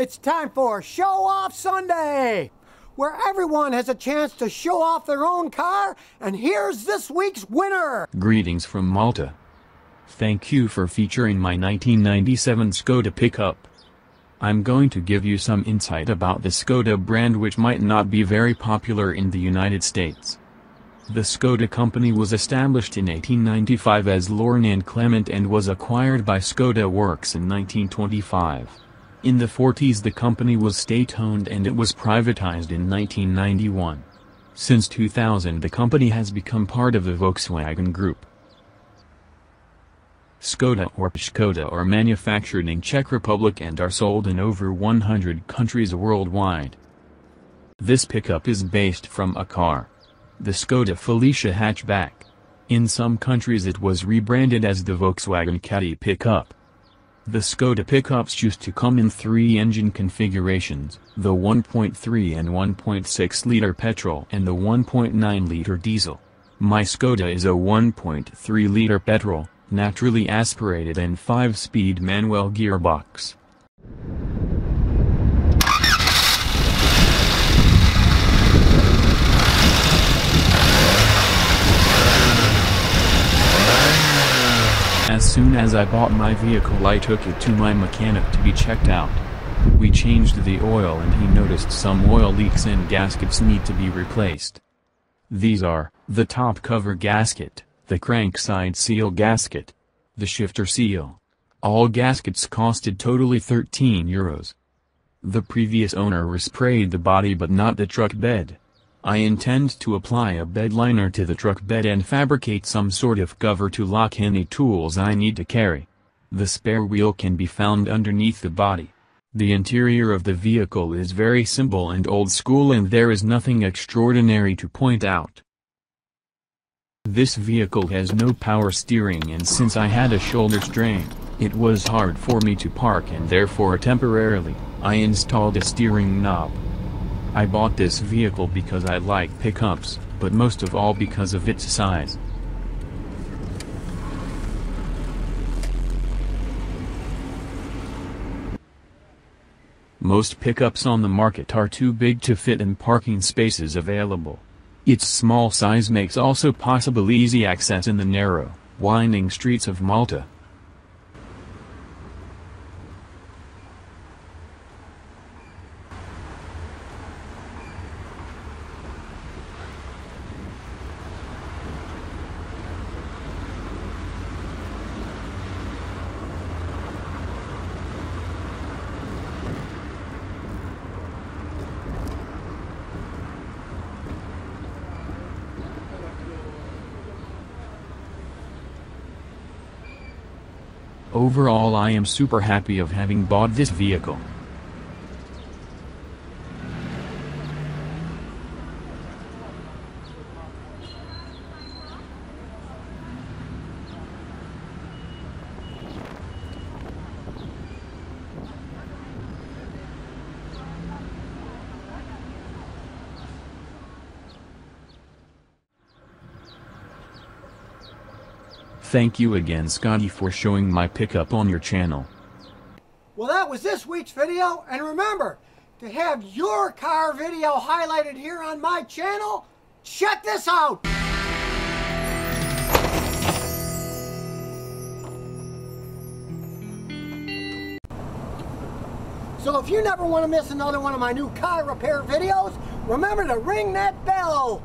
It's time for Show Off Sunday, where everyone has a chance to show off their own car, and here's this week's winner. Greetings from Malta. Thank you for featuring my 1997 Skoda pickup. I'm going to give you some insight about the Skoda brand which might not be very popular in the United States. The Skoda company was established in 1895 as Laurin and Klement and was acquired by Skoda Works in 1925. In the 40s the company was state-owned and it was privatized in 1991. Since 2000 the company has become part of the Volkswagen Group. Skoda or Škoda are manufactured in Czech Republic and are sold in over 100 countries worldwide. This pickup is based from a car the Skoda Felicia hatchback. In some countries it was rebranded as the Volkswagen Caddy pickup. The Skoda pickups used to come in three engine configurations, the 1.3 and 1.6-liter petrol and the 1.9-liter diesel. My Skoda is a 1.3-liter petrol, naturally aspirated and 5-speed manual gearbox. As soon as I bought my vehicle I took it to my mechanic to be checked out. We changed the oil and he noticed some oil leaks and gaskets need to be replaced. These are, the top cover gasket, the crank side seal gasket, the shifter seal. All gaskets costed totally 13 euros. The previous owner resprayed the body but not the truck bed. I intend to apply a bed liner to the truck bed and fabricate some sort of cover to lock any tools I need to carry. The spare wheel can be found underneath the body. The interior of the vehicle is very simple and old school and there is nothing extraordinary to point out. This vehicle has no power steering and since I had a shoulder strain, it was hard for me to park and therefore temporarily, I installed a steering knob. I bought this vehicle because I like pickups, but most of all because of its size. Most pickups on the market are too big to fit in parking spaces available. Its small size makes also possible easy access in the narrow, winding streets of Malta. Overall I am super happy of having bought this vehicle. Thank you again Scotty for showing my pickup on your channel. Well, that was this week's video, and remember, to have your car video highlighted here on my channel, check this out! So if you never want to miss another one of my new car repair videos, remember to ring that bell!